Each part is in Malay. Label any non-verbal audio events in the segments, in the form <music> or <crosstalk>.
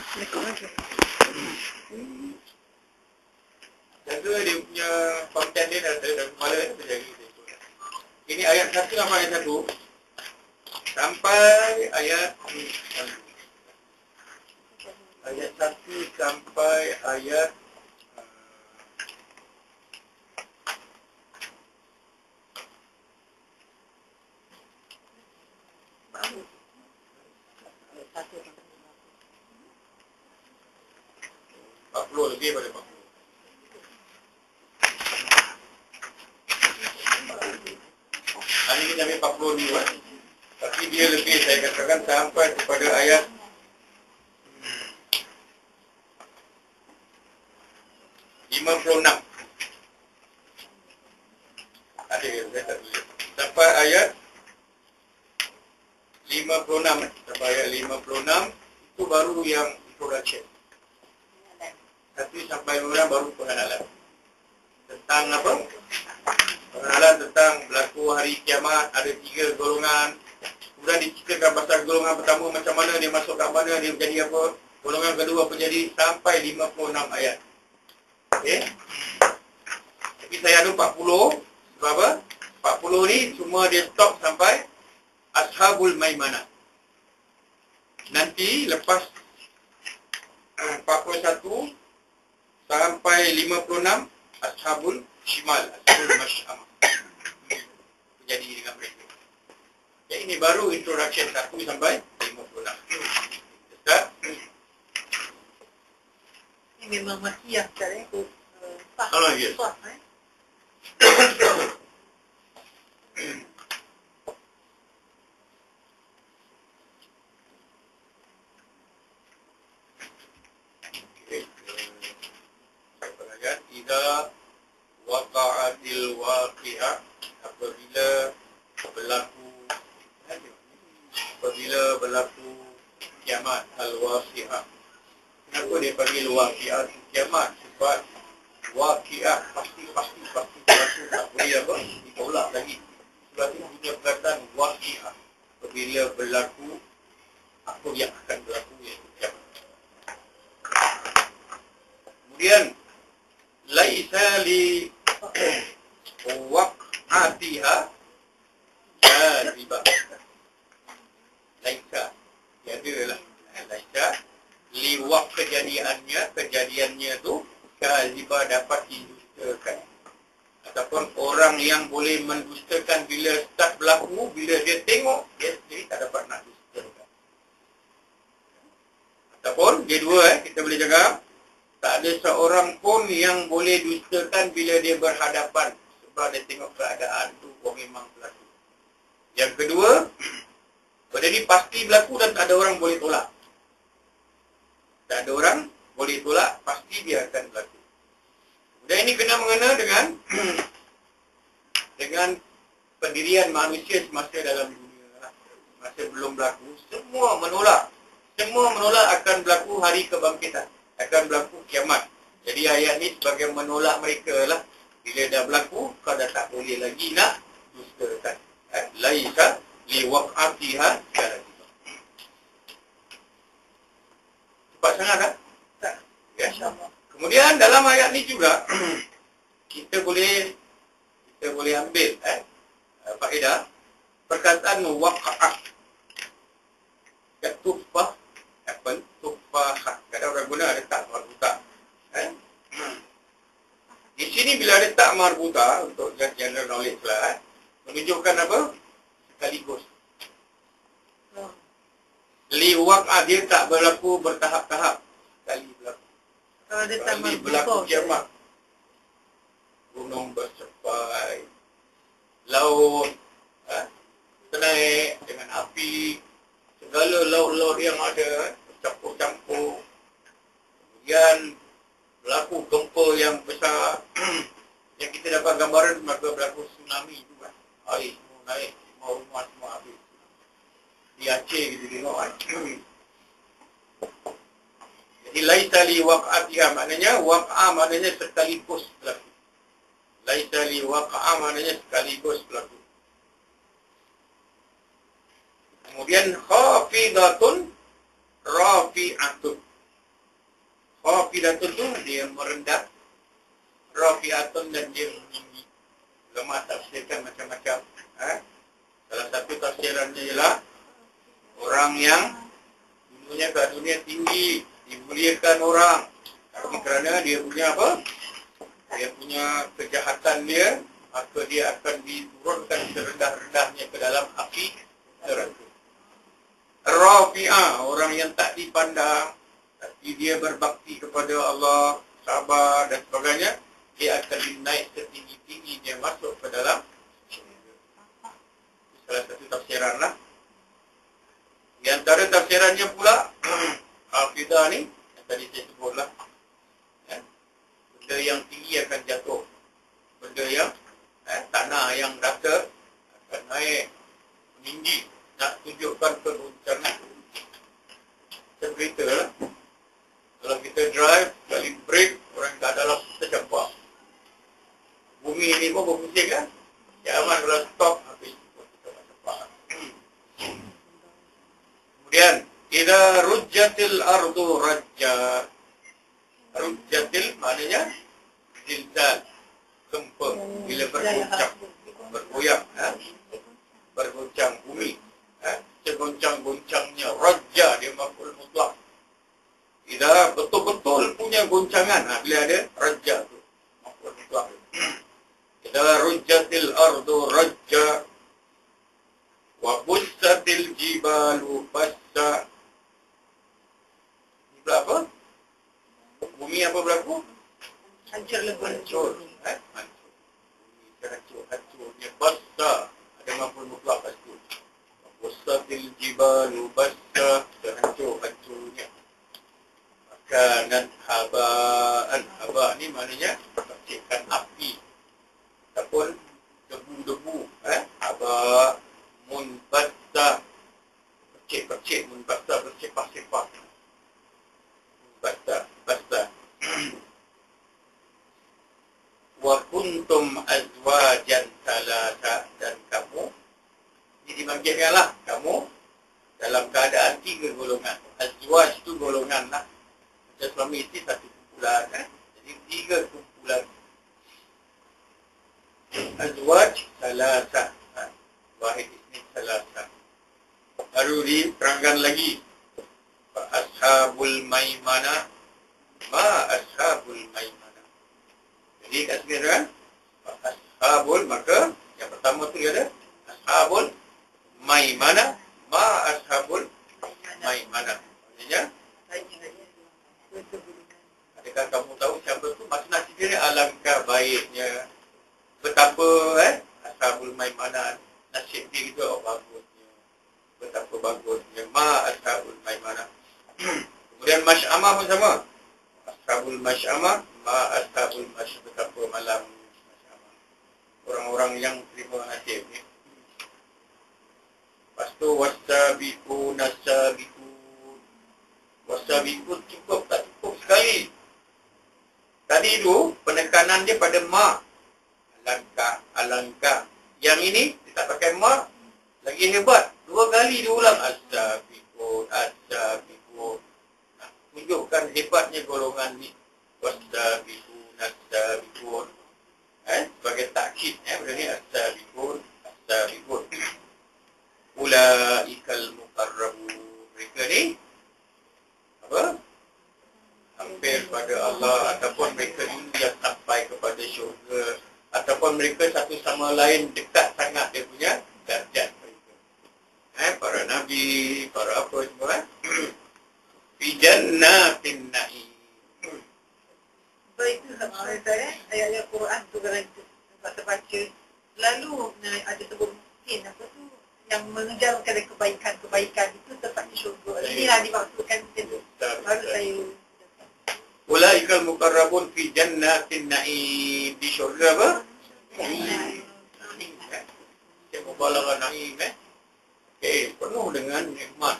Rekod lagi. Jaga dia punya konten dia dah dalam kepala dia dia jaga dia. Ini ayat satu sampai ayat satu sampai ayat ayat satu sampai ayat uh, Baru. Satu sampai 40 lebih daripada 40. Hari ini sampai 40 dulu kan. Tapi dia lebih saya katakan sampai kepada ayat lima puluh enam. Ada yang saya tak tulis. Sampai ayat lima puluh enam. eh. Sampai ayat lima puluh enam itu baru yang introduction. Tapi sampai lima baru pengenalan. Tentang apa? Pengenalan tentang berlaku hari kiamat, ada tiga golongan. Kemudian diceritakan pasal golongan pertama macam mana dia masuk kat mana, dia menjadi apa. Golongan kedua apa jadi sampai 56 ayat. Okey. Tapi saya ada 40. Sebab apa? 40 ni semua dia stop sampai Ashabul Maimanah. Nanti lepas ah, 41 sampai 56 Ashabul Shimal, Ashabul Mash'amah. Jadi dengan mereka. Ya, ini baru introduction 1 sampai 56. Ustaz? Ini memang makiyah Ustaz eh. Uh, Fah. <coughs> Oh, yes. Fah, eh. Okay. Apa ayat? Ida waqa'atil waqi'ah apabila berlaku apabila berlaku kiamat al-waqi'ah. Kenapa dia panggil waqi'ah tu kiamat? Sebab waqi'ah pasti pasti pasti berlaku tak boleh apa? Ditolak lagi. Sebab tu punya perkataan waqi'ah apabila berlaku apa yang akan berlaku iaitu kiamat. Kemudian laisa li <coughs> waq'atiha kadhiba. Laisa. Tiada lah. Eh, Laisa li waq kejadiannya, kejadiannya tu kadhiba dapat didustakan. Ataupun orang yang boleh mendustakan bila start berlaku, bila dia tengok, dia sendiri tak dapat nak dustakan. Ataupun, dia dua eh, kita boleh cakap, tak ada seorang pun yang boleh dustakan bila dia berhadapan sebab dia tengok keadaan tu oh memang berlaku. Yang kedua, benda ni pasti berlaku dan tak ada orang boleh tolak. Tak ada orang boleh tolak, pasti dia akan berlaku. Dan ini kena mengena dengan <clears throat> dengan pendirian manusia semasa dalam dunia. Masa belum berlaku, semua menolak. Semua menolak akan berlaku hari kebangkitan akan berlaku kiamat. Jadi ayat ni sebagai menolak mereka lah. Bila dah berlaku, kau dah tak boleh lagi nak dustakan. Eh? Laisa liwaq'atiha kalatiha. Cepat sangat kan? Tak. Ya. InsyaAllah. Kemudian dalam ayat ni juga <clears throat> kita boleh kita boleh ambil eh eh, faedah perkataan waqa'ah. Ya tufah apple tufah. Kadang orang guna letak marbuta. Eh? <clears throat> Di sini bila letak marbuta untuk general knowledge lah eh, menunjukkan apa? Sekaligus. Oh. Li waqa'ah dia tak berlaku bertahap-tahap. Sekali berlaku. Kalau dia tak mampu berlaku kau, kiamat. Gunung bercapai, laut, ha? naik dengan api, segala laut-laut yang ada, campur-campur. Kemudian berlaku gempa yang besar, <clears throat> yang kita dapat gambaran maka berlaku tsunami juga. Air semua naik, semua rumah semua habis. Di Aceh kita tengok kan. Jadi laisa li waqa'atiha maknanya waqa'a maknanya sekaligus berlaku. Laisa li waqa'a maknanya sekaligus berlaku. Kemudian khafidatun rafi'atun. Khafidatun tu dia merendah. Rafi'atun dan dia meninggi. Ulama tafsirkan macam-macam. Ha? Salah satu tafsirannya ialah orang yang dulunya kat dunia tinggi, dimuliakan orang. Kerana dia punya apa? Dia punya kejahatan dia, maka dia akan diturunkan serendah-rendahnya ke dalam api neraka. Rafi'ah, orang yang tak dipandang, tapi dia berbakti kepada Allah, sabar dan sebagainya, dia akan dinaik setinggi-tingginya masuk ke dalam. Salah satu tafsiran lah. Di antara tafsirannya pula, <clears throat> Hafidah ni, yang tadi saya sebutlah, ya, benda yang tinggi akan jatuh. Benda yang, eh, tanah yang rata akan naik, meninggi, nak tunjukkan keguncangan. Saya berita lah, kalau kita drive, kali break, orang kat dalam kita campak bumi ni pun berpusing kan? Jangan kalau stop habis. Kemudian, Ida rujjatil ardu rajja. Rujatil maknanya Zilzal Gempa Bila bergoncang. Bergoyang ha? Bergoncang bumi ha? Segoncang-goncangnya. Raja dia makul mutlak Ida betul-betul punya goncangan, ha? Bila ada Raja tu Makul mutlak <clears throat> Ida rujatil ardu Raja Wabussatil jibalu Bassa Hancur lebur. Hancur. Eh? Hancur. Bumi hancur. Hancurnya basa. Ada mampu mutlak hancur. Bustatil jibalu basa. Hancur. Hancurnya. Makanan habaan. Haba ni maknanya percikan api ataupun debu-debu eh apa munbasta percik-percik munbasta bersifat-sifat basta basta wa kuntum azwajan salasa dan kamu ini dibagikanlah kamu dalam keadaan tiga golongan. Azwaj itu golongan lah. Macam suami isteri satu kumpulan eh. Jadi tiga kumpulan. Azwaj salasa ha, wahid ismi salasa baru diterangkan lagi. Ashabul maimana. Ma ashabul maimana jadi kat sini fa ashabul maka yang pertama tu dia ada ashabul maimana ma ashabul maimana. Maksudnya adakah kamu tahu siapa tu? Maksud nak sendiri alangkah baiknya. Betapa eh ashabul maimanah nasib dia itu oh, bagusnya. Betapa bagusnya ma ashabul maimanah <clears throat> kemudian masyamah pun sama ashabul masyamah ma ashabul masyamah betapa malam orang-orang yang terima nasib ni lepas tu wasabiku nasabiku wasabiku cukup tak cukup sekali tadi tu penekanan dia pada ma alangkah, alangkah. Yang ini, kita pakai ma, lagi hebat. Dua kali diulang. Asyabikun, asyabikun. Nah, tunjukkan hebatnya golongan ni. Wasyabikun, asyabikun. Eh, sebagai takkid, eh, benda ni asyabikun, asyabikun. Ulaikal mukarrabu. Mereka ni, apa? Hampir pada Allah ataupun mereka dulu yang sampai kepada syurga ataupun mereka satu sama lain dekat sangat dia punya darjat mereka. Eh, para nabi, para apa semua eh. <clears throat> Fi jannatin na'im. Sebab itu sama saya, ayat-ayat Quran tu kalau kita baca-baca, selalu ada sebut mungkin apa tu, yang mengejarkan kebaikan-kebaikan itu tepatnya syurga. Inilah dimaksudkan macam tu. Baru saya Ulaikal mukarrabun fi jannatin na'im di syurga apa? Dia mubalagha na'im eh. Penuh dengan nikmat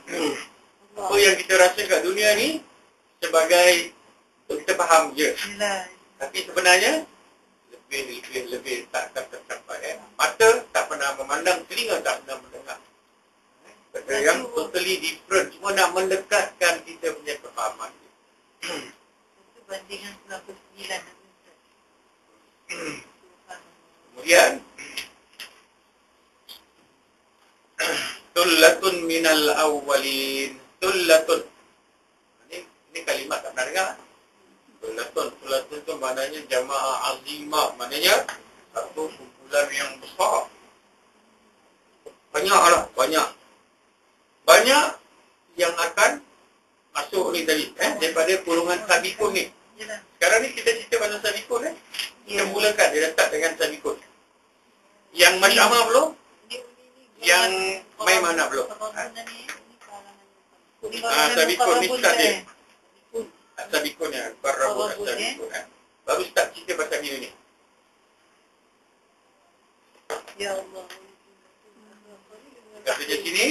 apa yang kita rasa kat dunia ni sebagai untuk kita faham je. Tapi sebenarnya lebih lebih lebih tak tak tercapai. eh. Mata tak pernah memandang, telinga tak pernah mendengar. Benda yang totally different cuma nak mendekatkan kita punya kefahaman. Itu bandingan 99 Kemudian <clears throat> Tullatun minal awwalin Sullatun. Ini, ini kalimat tak pernah dengar. Sullatun. Sullatun tu maknanya jamaah azimah. Maknanya satu kumpulan yang besar. Banyak lah. Banyak. Banyak yang akan masuk ni tadi. Eh, daripada golongan sabikun ni. Sekarang ni kita cerita pasal sabikun eh. Kita mulakan dia letak dengan sabikun. Yang masyamah belum? Yang main mana belum? Ha? Ah, sabikun ni start dia. Sabikun ya. Barabun Barabun, sabikun. Eh. Baru start cerita pasal dia ni. Ya Allah. Kata dia sini.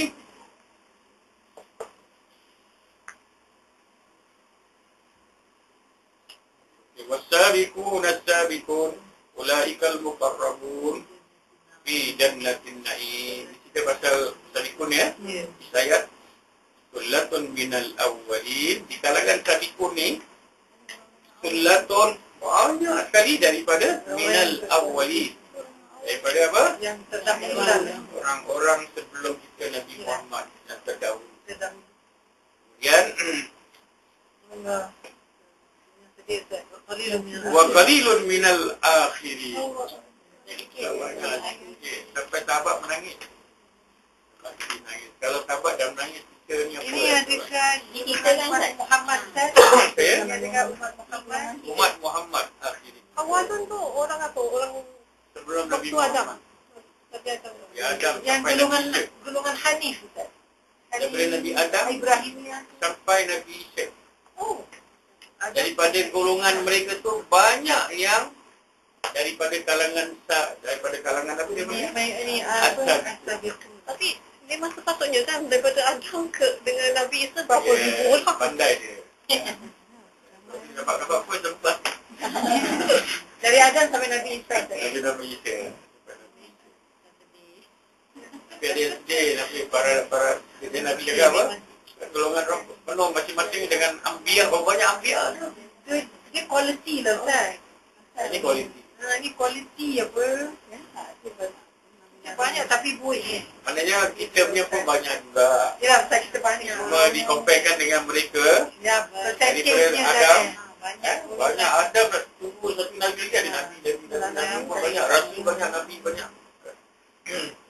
والسابقون السابقون أولئك المقربون في جنة النعيم kita pasal sabiqun ya Ya. ayat sullatun minal awwalin. Di kalangan sabiqun ni sullatun banyak sekali daripada minal awwalin. Daripada apa? Yang terdahululah. orang-orang sebelum kita Nabi Muhammad yang terdahulu. Terdahulu. kemudian wa qalilun minal akhirin sikit. sampai sahabat menangis. Kalau sahabat dah menangis kita ni apa Ini yang dekat Ini? Muhammad Ustaz. Ya. Yang dekat umat Muhammad. umat Muhammad akhirin Awalun tu orang apa? Orang sebelum Nabi. Muhammad Adam. Ya, Adam Yang golongan golongan Hanif Ustaz. Daripada Nabi Adam Ibrahim sampai Nabi Isa. Oh. Ada Daripada golongan mereka tu banyak yang daripada kalangan sa, daripada kalangan apa dia ini panggil? ini ini apa? Astaghfirullah. Tapi memang sepatutnya kan daripada Adam ke dengan Nabi Isa berapa Yeah, ribu orang. Pandai dia. Nampak-nampak pun sempat. <laughs> Dari Adam sampai Nabi Isa. Nabi Nabi Isa. Tapi ada sedih Nabi para para dia Nabi jaga apa? Golongan orang penuh masing-masing dengan ambiar, berapa banyak ambiar. Dia, dia quality lah Ustaz. Ini kualiti. Ha, ni quality apa? Ya, banyak tapi buih. Maknanya kita punya pun banyak juga. Ya, Ustaz kita banyak. Cuma dikomparekan dengan mereka, Ya, percentage-nya Ustaz. Adam. eh. Banyak. eh, banyak Adam dah tunggu satu Nabi lagi ada Nabi, Nabi, Nabi, Nabi pun banyak, Rasul banyak, Nabi banyak.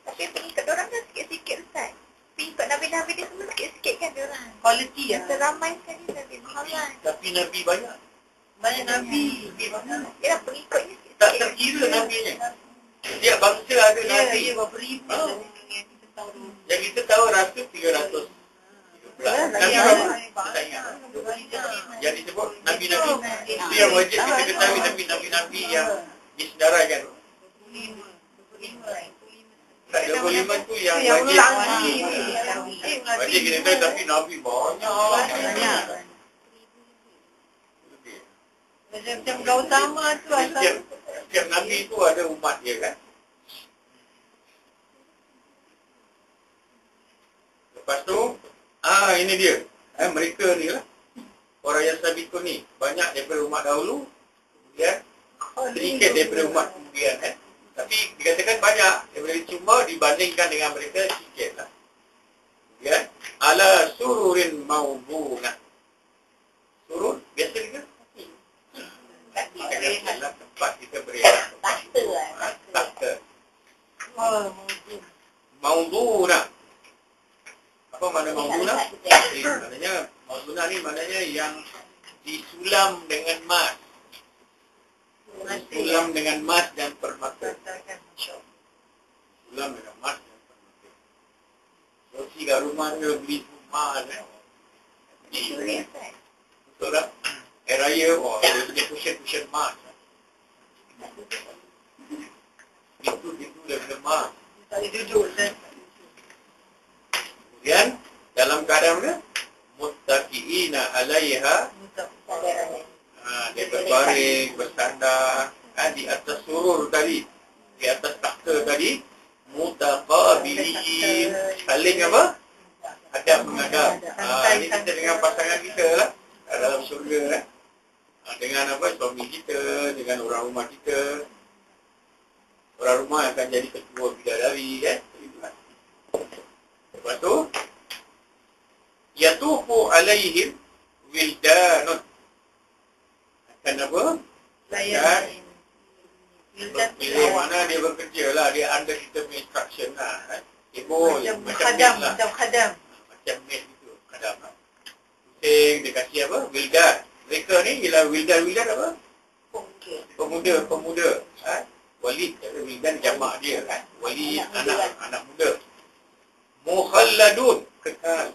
Tapi pengikut orang kan sikit-sikit Ustaz. Pengikut Nabi-Nabi dia semua sikit-sikit kan dia orang. Quality ya. Yang teramai sekali Nabi Muhammad. Tapi Nabi banyak. Banyak Nabi. Ya pengikutnya Tak sikit-sikit. terkira Nabi-nya. Setiap bangsa ada Ya, Nabi. ya, berapa ribu. Oh. Yang kita tahu Rasul 300. Ya, Nabi ya, berapa? banyak. Tak ingat. Banyak. Yang disebut Nabi-Nabi. Ya. Itu yang wajib kita ketahui Nabi-Nabi yang disedarakan. Tak 25 tu yang wajib. Ah. Wajib kita tahu tapi Nabi banyak. Banyak. Macam macam Gautama tu Setiap, asal. Setiap Nabi itu ada umat dia kan. Lepas tu, ah ini dia. Eh, mereka ni lah. Orang yang sabikun ni. Banyak daripada umat dahulu. Kemudian, sedikit daripada umat kemudian. Eh. Tapi dikatakan banyak. Daripada cuma dibandingkan dengan mereka sikit lah. Kemudian, ala sururin maubunah. Surur, biasa juga. Adalah tempat kita berehat. Tahta Tahta. Oh, Mauduna. Apa makna mauduna? Eh, maknanya mauduna ni maknanya yang disulam dengan emas. Disulam dengan emas dan permata. Sulam dengan emas dan permata. Rosi kat rumah dia beli rumah. Curi Ustaz. Betul tak? Raya, oh, dia punya cushion-cushion itu daripada emas. Tak boleh duduk dan Kemudian dalam keadaan mana? Muttaqiina 'alaiha ha, dia berbaring, bersandar ha, di atas surur tadi, di atas takhta tadi mutaqabilin. Saling apa? Hadap menghadap. Ha, ini kita dengan pasangan kita lah dalam surga eh. Ha, dengan apa? Suami kita, dengan orang rumah kita. Orang rumah akan jadi ketua bidadari eh. Lepas tu Yatufu alaihim wildanun. Akan apa? Layan. Bila mana dia bekerja lah. Dia under kita punya instruction lah. Eh. Dia boy. macam Macam khadam, lah. macam khadam. Macam maid gitu. Kadang lah. Pusing, dia kasih apa? Wildan. Mereka ni ialah wildan-wildan apa? Pemuda, pemuda. Ha? Walid, kata wildan jamak dia kan. Walid, anak, anak muda. Mukhalladun. Kekal.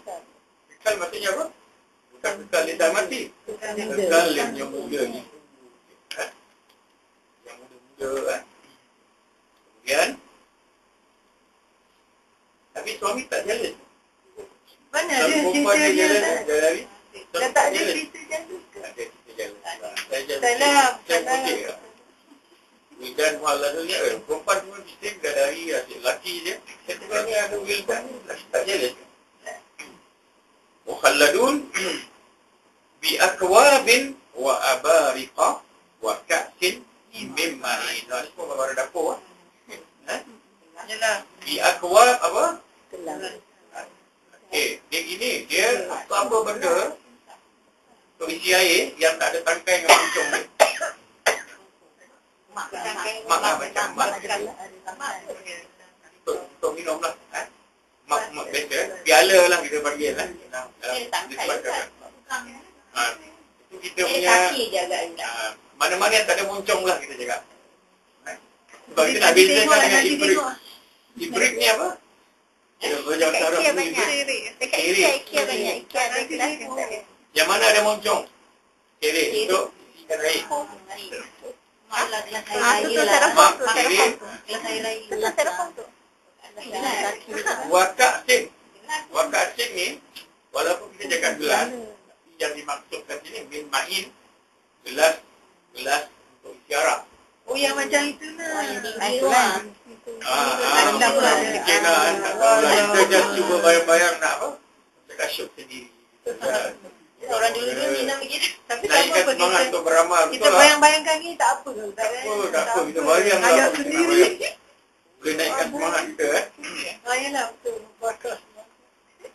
Kekal maksudnya apa? Bukan kekal dia dah mati. Kekal yang, yang muda ni. Ha? Yang muda-muda kan. Kemudian. Tapi suami tak jalan. Mana Kalau ada perempuan dia jalan, dia lari. Dah tak ada cerita jalur ke? Tak ada kita jalan. Saya jalan. Salam, Saya salam. putih lah. Wildan muhalladunya eh, perempuan semua bising dah dari asyik lelaki je. Sebenarnya ada wildan ni lelaki tak jalan. Muhalladun bi akwabin wa abariqa wa ka'sin min ma'in. Nah, ini semua barang dapur. ah. Ha? Yalah. Bi akwab apa? Kelam. Okey, dia gini, dia apa benda untuk isi air yang tak ada tangkai dengan puncung dia. Mak Mak lah, macam mak. Untuk, untuk minum lah. Ha? Mak, mak biasa. Piala lah kita panggil lah. Dalam, tempat kan? kita. Ha, itu kita Eh, punya, ha, mana-mana yang tak ada muncung lah kita cakap. Ha? Sebab kita nak bezakan tengok, dengan ibrik. Ibrik ni apa? Berjauh Dekat sarap IKEA ni. banyak. Dekat Kiri. IKEA, IKEA banyak. IKEA ada Nanti kelas tengok. Yang mana ada? Kiri. Kiri. Untuk ikan air. Ah, tu tu Mak tu, styrofoam tu. Tu tu. Wakak sing. Wakak sing ni, walaupun kita cakap gelas, tapi yang dimaksudkan sini min ma'in, gelas, gelas untuk isi arak. Oh, yang macam itu lah. Ah, tu lah. Ah, ah, lah. lah, kan? tak tahu lah. Kita just cuba bayang-bayang nak apa? Kita syuk sendiri. <laughs> Orang dulu-dulu ni nak begitu. Tapi tak apa semangat kita, untuk beramal. kita lah. bayang-bayangkan ni tak apa. Tak apa, tak apa. Kita bayang lah. Nak sendiri. Boleh naikkan semangat kita. Eh? Ah, yalah, betul. Bagus.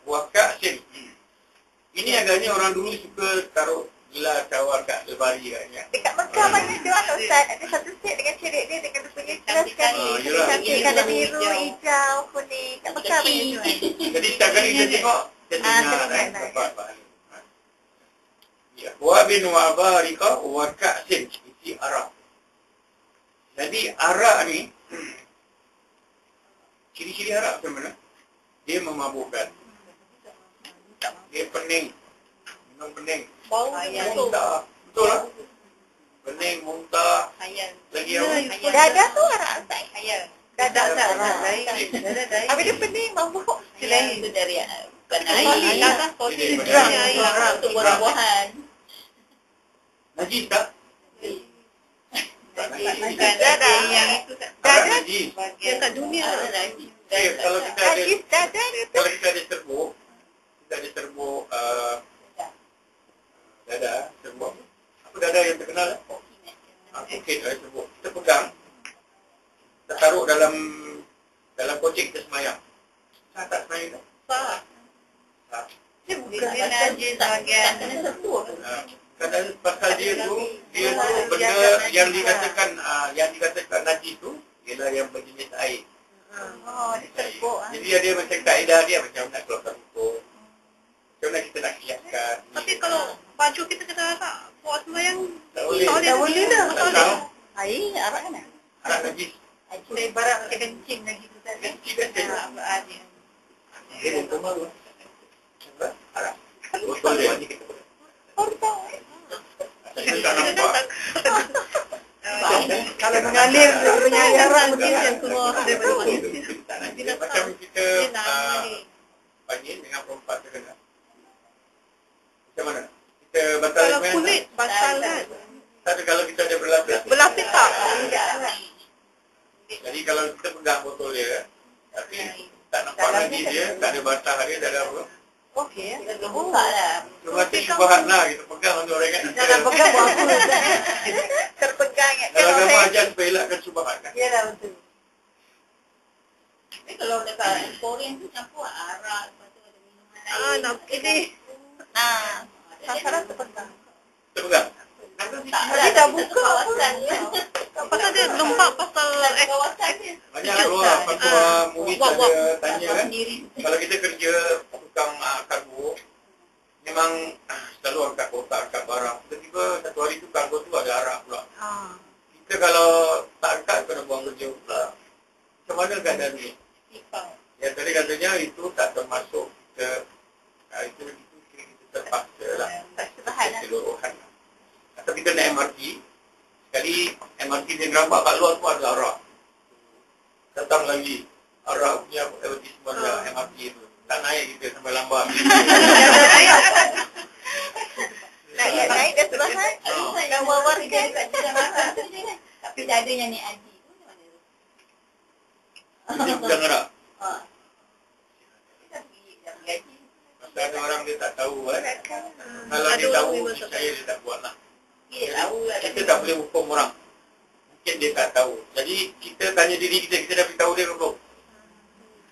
Wakak sing. Ini agaknya orang dulu suka taruh gelas tawar kat lemari katnya. Dekat Mekah banyak jual lah Ustaz. Ada satu set dengan cerit dia dengan dia punya kelas kan. Ah, yelah. Cantik kalau biru, hijau, kuning. Kat Mekah banyak jual. Jadi setiap kali kita tengok, kita Ah, dengar teringat kan, lah. dapat pahala. Ya. Wa bin wa barika wa ka'sin. Isi arak. Jadi arak ni, <clears throat> ciri-ciri arak macam mana? Dia memabukkan. Dia pening. Minum pening. Bau. Muntah. Betul lah. Pening, muntah. Hayal. Lagi apa? Dadah tu arak Ustaz. Hayal. Dadah tak Dadah. tak lain. Dadah lain. Habis dia pening, mabuk. Selain. Itu dari bukan Air. air. Dadah, Ini Ini macam- drum. Air. Untuk buah-buahan. Najis tak? Tak najis. Bukan dadah. Yang itu tak. Najis. Bagian kat dunia. Okay, kalau kita ada Najis dia kalau kita ada serbuk, kita ada serbuk uh, dada, serbuk apa dada yang terkenal? Ah, Bukit ada serbuk. Kita pegang, kita taruh dalam dalam kocik kita semayang. Sah tak semayang tak? Sah. Sah. Dia bukan najis bagian. Kena sebut. Ah, Kadang pasal dia tu, dia tu benda yang dikatakan ah, yang dikatakan najis tu ialah yang berjenis air. Oh, dia terbuk. ah. Jadi dia macam kaedah dia macam nak keluarkan hukum. Macam mana kita nak kiaskan. Tapi kalau baju kita kena tak buat sembahyang, tak boleh. tak boleh. Tak boleh dah. Tak tahu. Air arak kan? Anak najis. Kita ibarat macam kencing lagi tu tadi. Kencing dia. Ah, berada. Dia botol malu. Apa? Arak. Botol dia. Baru tahu. eh. Kita tak nampak. Ah, Kalau mengalir arah mungkin yang keluar daripada manusia. tu. Macam kita ah, panggil dengan perempat terkena. Macam mana? Kita batal Kalau kulit basal kan. tak? Ada kalau kita ada berlapis. Berlapis tak? Tidak. Jadi kalau kita pegang botol dia, tapi tak nampak tak dia, tak ada batah dia, tak ada apa. Okey. Kita buka lah. Tu syubahat lah, kita pegang untuk orang kan. Jangan pegang buat apa. <laughs> Terpegang. kan orang. agama ajar supaya elakkan syubahat kan. Yalah betul. Tapi kalau dekat Korean tu campur arak, lepas tu ada minuman lain. Ah, nak pilih. Nah, sasaran terpegang. Terpegang. Tapi dah buka kawasan. Pasal dia lompat pasal kawasan dia. Banyak Kejut keluar tak? fatwa Ah. murid Wap, wap. ada tanya kan. Kalau kita kerja tukang uh, kargo, memang ah, selalu angkat kotak, angkat barang. Tiba-tiba satu hari tu kargo tu ada arak pula. Ah. Kita kalau tak angkat, kena buang kerja pula. Macam mana keadaan ni? Ya tadi katanya itu tak termasuk ke uh, itu itu kita terpaksa lah. Tak sebahan lah. Atau kita naik MRT, sekali MRT dia nampak kat luar tu ada arak. Datang lagi arak punya advertisement Ah. oh. MRT tu. Tak naik kita sampai lambat. <laughs> Naik, naik dah sebahan. Oh. Dah warga. Tapi dah ada yang naik haji. Dia bukan. Ha. Dah dah pergi haji. Pasal ada orang dia tak tahu kan. Kalau dia tahu, tak saya dia tak buat lah. Tahu lah. Kita tak boleh hukum orang. Mungkin dia tak tahu. Jadi kita tanya diri kita, kita dah beritahu dia ke belum?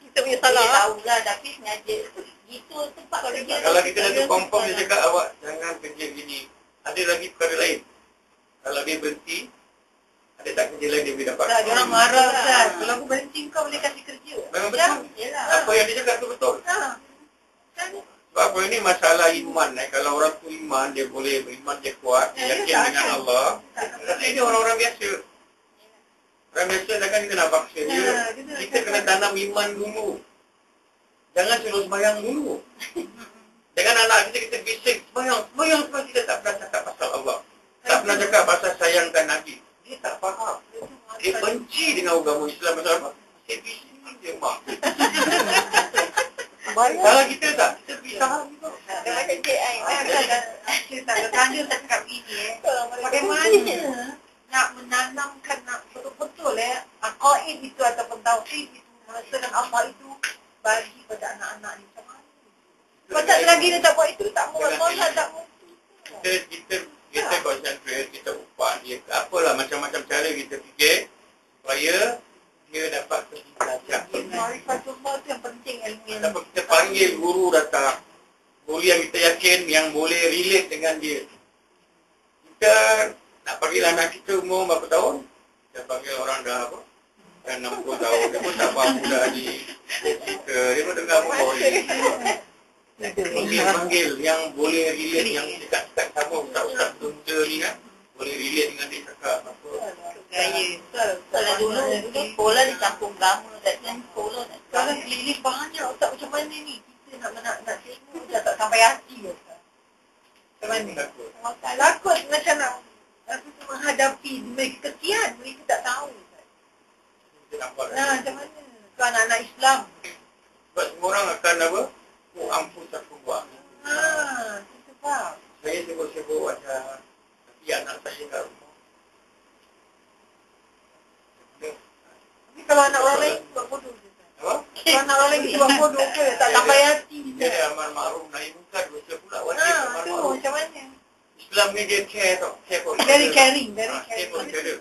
Kita punya Dia salah. tahu lah tapi sengaja. Itu tempat kerja. Kalau kita dah tu confirm dia cakap awak jangan kerja gini. Ada lagi perkara lain. Kalau dia berhenti, ada tak kerja lain dia boleh dapat. Tak, orang marah Ustaz. Kalau aku berhenti kau boleh kasih kerja. Memang betul. Yelah. Apa yang dia cakap tu betul. Ha. Kan? Sebab apa ini masalah iman. Eh. Kalau orang tu iman, dia boleh beriman, dia kuat, dia Ya, yakin dengan akan. Allah. Akan. Tapi ini orang-orang biasa. Orang biasa takkan kita nak paksa dia. Ya, kita Kita kena tanam iman dulu. Jangan suruh sembahyang dulu. <laughs> Jangan anak kita kita bising sembahyang, sembahyang sembahyang kita tak pernah cakap pasal Allah. Tak pernah cakap pasal sayangkan Nabi. Dia tak faham. Dia benci dengan agama Islam pasal apa? Dia bising dia mak. <laughs> Kalau kita tak, kita pisah gitu. Dia macam cik tanya tak cakap begini eh. Bagaimana nak menanamkan nak betul-betul eh akaid itu ataupun tauhid itu merasakan Allah itu bagi pada anak-anak ni macam mana? Tak lagi dia tak buat itu tak mau solat ilmu. tak mau Kita kita kita concentrate, kita upah dia. Apalah macam-macam cara kita fikir supaya dia dapat pergi belajar. Marifatullah itu yang penting ilmu yang Ataupun kita panggil guru datang. Guru yang kita yakin yang boleh relate dengan dia. Kita nak panggil anak kita umur berapa tahun? Kita panggil orang dah apa? Dah 60 tahun. Dia pun tak faham dah di cerita. Dia pun dengar pun boring. Panggil-panggil yang boleh relate, yang dekat-dekat sama ustaz-ustaz muda ni kan. Boleh relate dengan dia cakap apa. gaya. Kalau dulu, dulu sekolah di kampung Gama. Tak kan sekolah nak Kalau sekolah. keliling banyak Ustaz macam mana ni? Kita nak nak nak cikgu dah tak sampai hati Ustaz. Macam mana? Takut. Macam nak aku tu menghadapi mereka kesian, mereka tak tahu. Nah, macam mana? Tu anak-anak Islam. Sebab semua orang akan apa? Oh, ampun tak buat. Ha, kita faham. Saya sibuk-sibuk macam anak saya kat rumah. Tapi kalau anak orang lain buat bodoh je. Apa? Kalau anak orang lain kita buat bodoh ke? Tak sampai hati. Dia ada amal ma'ruf naik muka dosa pula wajib Ha, amal tu ma'ruf. macam mana? Islam ni dia care tau. Care for Very each other. caring, very care for caring.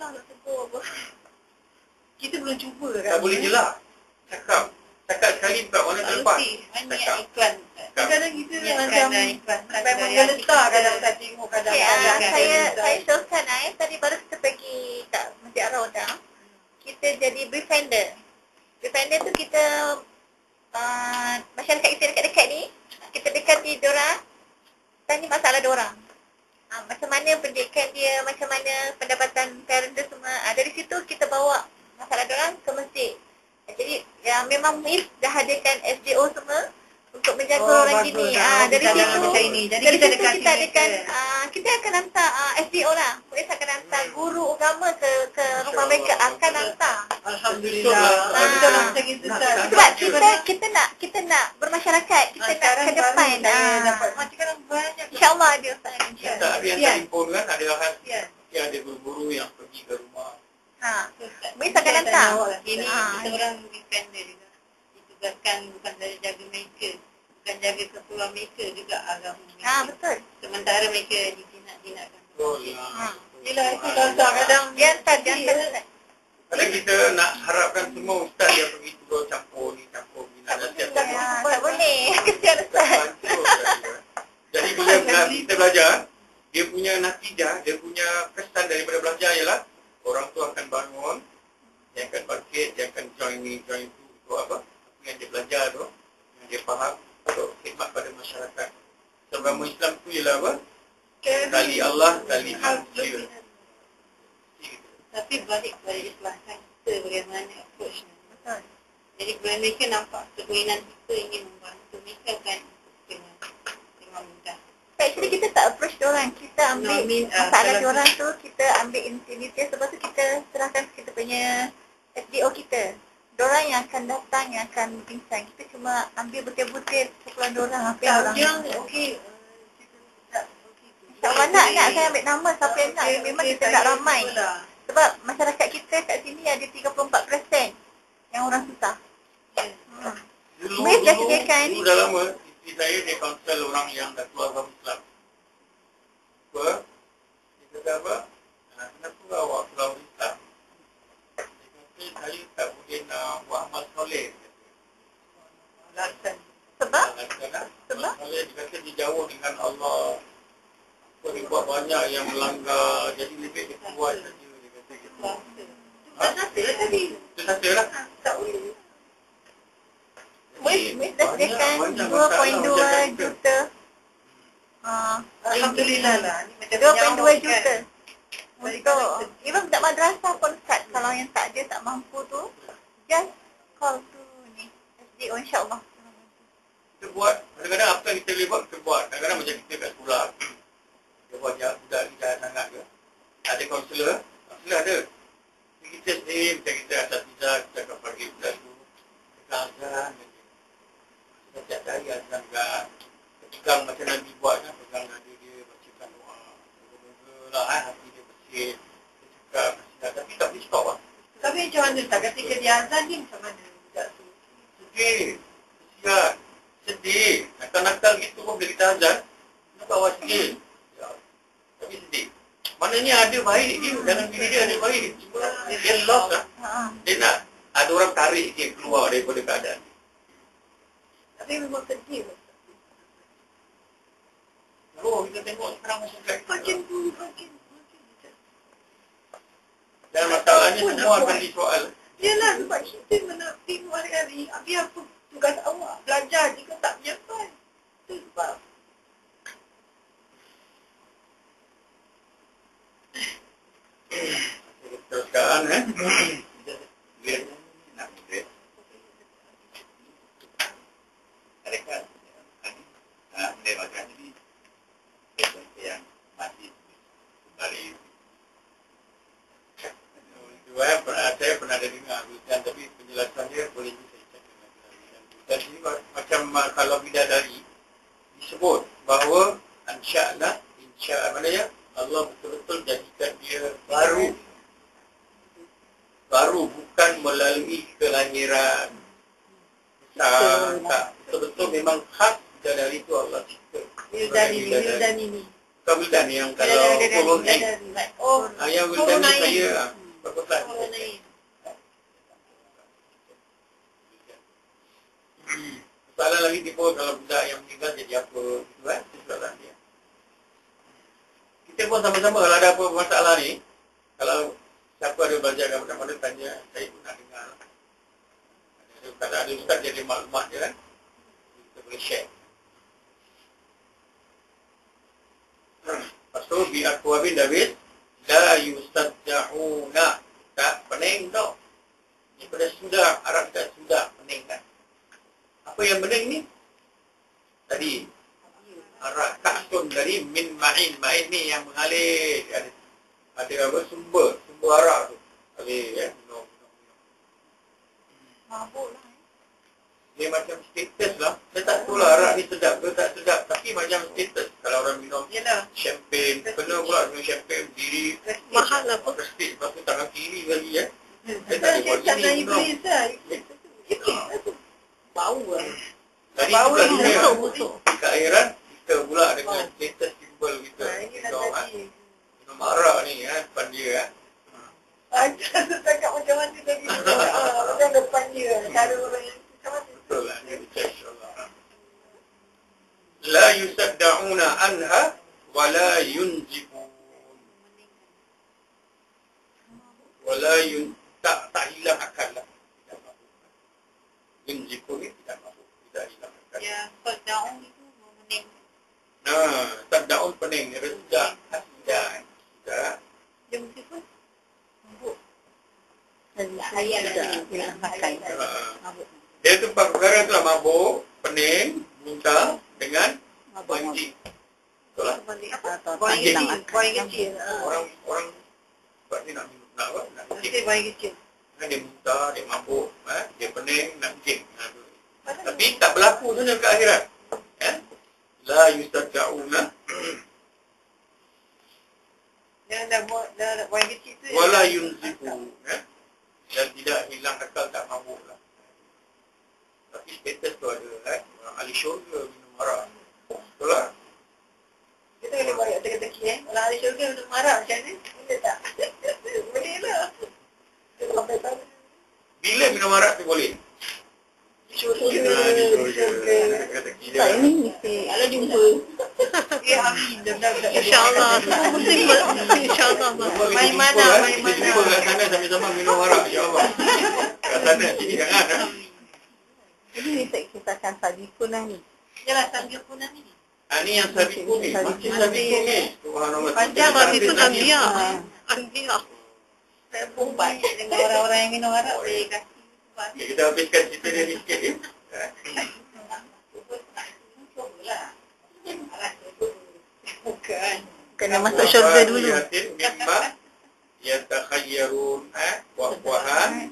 Kita belum cuba kan? Tak boleh jelak. Cakap. Cakap sekali bukan orang terlepas. Mana Cakap. iklan. Cakap. Kadang kita Ya, macam kadang sampai menggeletar kadang tak tengok kadang Okay, kadang ah, saya saya showkan eh tadi baru kita pergi kat Masjid Ar-Rauda. Kita jadi befriender. Befriender tu kita uh, masyarakat kita dekat-dekat ni, kita dekati diorang, tanya masalah diorang. Uh, macam mana pendidikan dia, macam mana pendapatan parent dia semua. Uh, dari situ kita bawa masalah diorang ke masjid. Uh, jadi ya memang MIS dah hadirkan SJO semua untuk menjaga Oh, orang bagus. gini. Ah, Ah, dari situ macam ini. Jadi dari kita situ dekati kita adakan ah, kita akan hantar uh, SDO lah. Muiz akan hantar guru agama ke ke rumah mereka akan hantar. Alhamdulillah. Betul lah. Macam itu Sebab kita kita nak kita nak bermasyarakat, kita Ah, nak ke depan. Ah. dapat macam sekarang banyak. InsyaAllah ada Ustaz. Tak ada yang Ya. telefon kan. Ada hal Ya. yang ada guru-guru yang pergi ke rumah. Ha. Muiz akan hantar. Ini Ah. kita orang defender juga. Ditugaskan bukan saja jaga mereka. Bukan jaga keperluan mereka juga agama mereka. Ha, betul. Sementara mereka dijinak-jinakkan. Betul Ha. lah. Yelah, itu kalau kadang Dia hantar, dia hantar. Kadang kita nak harapkan semua ustaz yang pergi turun campur ni, campur ni. Nak nasihat Ya, tak boleh. <laughs> Kesian Ustaz. Jadi bila bila <laughs> kita belajar, dia punya natijah, dia punya kesan daripada belajar ialah orang tu akan bangun, dia akan bangkit, dia akan join ni, join tu, itu apa? Apa yang dia belajar tu, yang dia faham untuk khidmat pada masyarakat. Agama Islam tu ialah apa? Tali Allah, tali manusia. Tapi balik kepada Islam kan kita bagaimana approach Betul. Jadi bulan mereka nampak keinginan kita ingin membantu mereka kan mudah. Actually kita tak approach diorang. Kita ambil No, I mean, uh, masalah kalau- diorang tu, kita ambil initiative sebab tu kita serahkan kita punya SDO kita. Diorang yang akan datang, yang akan bincang. Kita cuma ambil butir-butir kumpulan diorang, apa yang Tak, diorang yang okey. uh, kita tak. InsyaAllah nak, nak saya ambil nama siapa yang nak. Okey, Memang kita nak ramai. itulah. Sebab masyarakat kita kat sini ada 34% yang orang susah. Ya. Hmm. Dulu, Boleh dah dulu, sediakan dulu ni. dah lama, isteri saya dia counsel orang yang dah keluar agama Islam. Apa? Dia kata apa? "Ah, Kenapa awak keluar Islam? Dia kata, saya tak boleh nak buat amal soleh. Alasan. Sebab? Ah, Sebab? Amal soleh, dia kata dia jauh dengan Allah. Apa dia buat banyak yang melanggar. Jadi lebih dia buat saja. Dia kata gitu. Bahasa. Tak satu lah tadi. Itu saja lah. Ah, Tak boleh. Masalah 2.2 macam kita. juta. Uh, Alhamdulillah lah. Ni macam 2.2 nyawa juta. kan. Untuk even budak madrasah pun start kalau yang tak ada tak mampu tu just call to ni SDO insyaAllah. kita buat kadang-kadang apa yang kita boleh buat kita buat kadang-kadang macam kita kat sekolah kita buat ya, budak ni dah sangat ke ada kaunselor kaunselor ada kita sendiri macam kita atas bisa kita akan pergi budak tu kita azan kita tiap hari azan juga pegang macam Nabi buat kan pegang nadi dia bacakan doa semoga lah eh, hati dia bersih dia cakap nasihat tapi tak boleh stop lah Tapi ketika dia azan ni macam mana? Budak tu? sedih kesian sedih. Nakal-nakal gitu pun bila kita azan kenapa awak sedih. Ya. tapi sedih. Maknanya ada baik dia. Dalam diri dia ada baik. Cuma dia lost lah. Ha. dia nak ada orang tarik dia keluar daripada keadaan Tapi memang sedih. oh kita tengok sekarang masyarakat kita Makin tu, makin, makin macam. dan masalahnya Apa semua nak akan buat? disoal Yelah sebab kita nak tengok hari-hari. Habis apa tugas awak? Belajar juga tak menyampai. Itu sebab. teruskan eh Dia nak murid. Mereka ah, dia macam ni seperti yang masih kembali itu eh, pernah, saya pernah ada dengar Wildan, tapi penjelasannya boleh juga saya cakap dengan Wildan. Dan ini ma- macam ah, kalau bidadari disebut bahawa insya'Allah insya' mana ya Allah betul-betul jadikan dia baru baru bukan melalui kelahiran besar tak betul-betul memang khas bidadari itu Allah cipta Wildan ini, Wildan ini. bukan Wildan yang kalau Bidadari, kolon X bidadari. Oh, ah, yang Wildan ni Kolon saya X. ah, perkotaan Kolon X. Soalan lagi timbul kalau budak yang meninggal jadi apa gitu kan itu soalan dia. Kita pun sama-sama kalau ada apa masalah ni kalau siapa ada belajar agama mana tanya saya pun nak dengar. Ada kalau ada ustaz jadi maklumat je kan kita boleh share. Lepas tu bi akwabin David la yustadja'una tak pening tau. Ini pada sudah Arab kata sudah pening kan. Apa yang bening ni? Tadi arak kaksun dari min ma'in. Ma'in ni yang mengalir. Ada, ada apa sumber. Sumber arak tu. Alir ya. Minum, minum, minum. Mabuk lah. eh. Dia macam status lah. Saya tak tahu lah arak ni sedap ke tak sedap. Tapi macam status. Kalau orang minum Yelah. champagne. Kena pula minum champagne diri. Mahal lah apa. Prestige. Lepas tu tangan kiri lagi ya. Saya tak buat tak gini, nak no. iblis lah. Bau lah. Tadi Bau bukan ni dunia. busuk, busuk. Di akhiran kita pula dengan Oh. status simbol kita. Ha, ini minum arak ni kan depan dia kan. Ajar <laughs> tu cakap macam mana tadi. Macam depan dia. Cara orang yang macam mana. Betul lah ni kita insyaAllah. la yusaddauna anha wa la yunzifun. Wa la yun tak tak hilang akal lah. Mabuk. Yunzifun ni tidak mabuk. Tidak hilang akal. Ya, Qaddaun itu memening. Nah, tak daun pening, rendah, tidak. Tidak. Dia mesti pun mabuk. Ayat Tidak. Ha. Dia tu empat perkara tu lah mabuk, pening, muntah dengan banjir. Betul lah. Buang Anjing. kecil. Buang kecil. Orang orang sebab dia nak minum nak apa? Nak kencing. buang kecil. Kan dia muntah, dia mabuk, eh? dia pening, nak tu. Tapi tak berlaku saja ke akhirat. Ya? La yustada'una Dia dah buat dah buang kecil tu. wala yunzifu. Ya? Dan tidak hilang akal, tak mabuk lah. Tapi status tu ada. Eh? Orang ahli syurga minum arak. Betul lah. Kita kena buat teka-teki eh. Orang ahli syurga untuk marah macam ni. Boleh tak? <laughs> Boleh lah. Sampai. Bila minum arak tu boleh? Syurga. Syurga. Teka-teki dia. Tak ini mesti. Kalau jumpa. Ya amin. Dah dah dah. InsyaAllah. Mesti insyaAllah. Jumpa kita Main mana, eh. main Kita mana. jumpa kat sana sama-sama minum arak. Ya Allah. Kat sana, sini jangan. eh. Jadi ni tak kisahkan sadikun lah ni. Yalah sambil pun ni. Ah, ni yang sabiku ni. Masih sabiku ni. Subhanallah. Panjang Kita sabiku ambil lagi. Ha. Saya pun banyak dengan orang-orang yang minum arak. Boleh kasih. Okay, kita habiskan cerita dia sikit. Eh. <laughs> Bukan. Kena masuk syurga dulu. Yatin mimma yatakhayyarun eh buah-buahan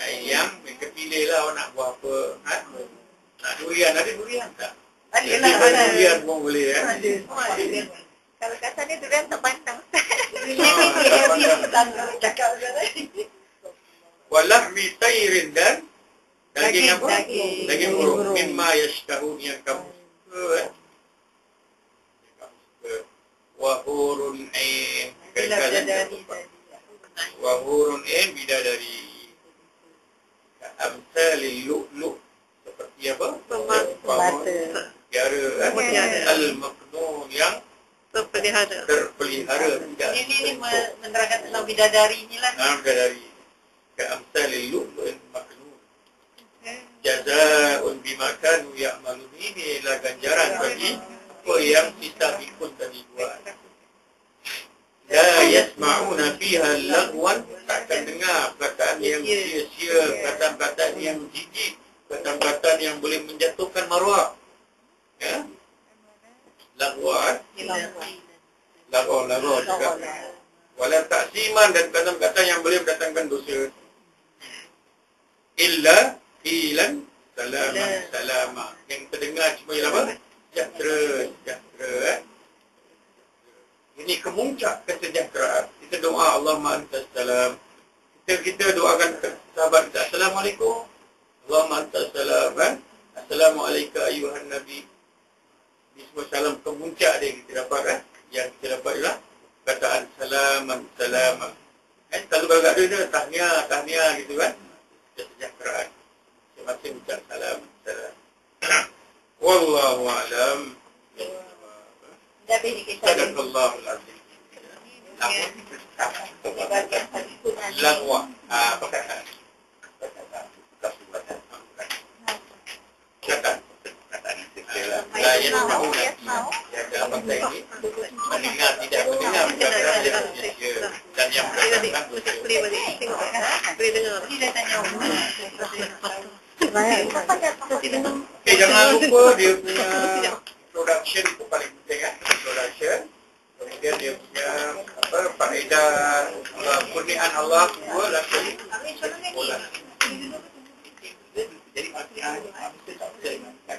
eh, yang mereka pilih lah awak nak buah apa eh? nak durian ada durian tak? Ada lah. durian pun boleh eh Ada. Kalau kat sana durian tak sekarang. walahmi tayrin dan daging apa? daging. Burung. Mimma yashtahun yang kamu suka. Yang kamu suka. Wahurun ain. Tadi. Wahurun ain bidadari. Amsalil lu'lu' Terpelihara. terpelihara tidak Ini ni me- menerangkan tentang bidadari ni lah. Nah, bidadari. Ka'amsalil lu'lu'il maknun. Jaza'un bima kanu ya'malun ini adalah ganjaran bagi apa yang kita bikun tadi buat. La yasma'una fiha lagwan takkan dengar perkataan yang sia-sia, perkataan-perkataan yang jijik, perkataan-perkataan yang boleh menjatuhkan maruah. Ya? Lagwan, lagwan juga. Walau taksiman dan perkataan-perkataan yang boleh mendatangkan dosa. Illa ilan salaman salama. Yang terdengar cuma ialah apa? Sejahtera, sejahtera. Eh? Ini kemuncak kesejahteraan. Kita doa Allahumma antas salam. Kita, kita doakan sahabat kita. Assalamualaikum. Allahumma antas salam. Kan? Assalamualaikum ayuhan Nabi. Ini semua salam kemuncak dia kita dapat. Eh? Yang kita dapat ialah kataan salaman salaman. Eh, kalau kalau ada dia tahniah, tahniah gitu kan. Kesejahteraan. Masing-masing ucap salam, salam. <clears throat> Wallahu a'lam. Beri kita. Sadaqallahul azim. Lagwa. Ah, perkataan. Perkataan. Perkataan. Perkataan. Perkataan. La yasma'u Ya, dalam bangsa ini mendengar tidak mendengar perkataan yang sia-sia dan yang berdasarkan dosa. Boleh balik. Tengok. Boleh dengar. Dah tanya umur. Nanti dengar. Okey, jangan lupa dia punya production itu paling penting kan. Production. Kemudian dia punya apa faedah uh, kurniaan Allah dua langsung bola. Jadi maksudnya bila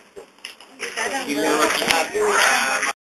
waktu itu